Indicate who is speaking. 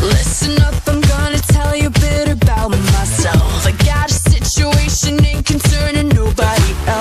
Speaker 1: Listen up, I'm gonna tell you a bit about myself. I got a situation ain't concerning nobody else.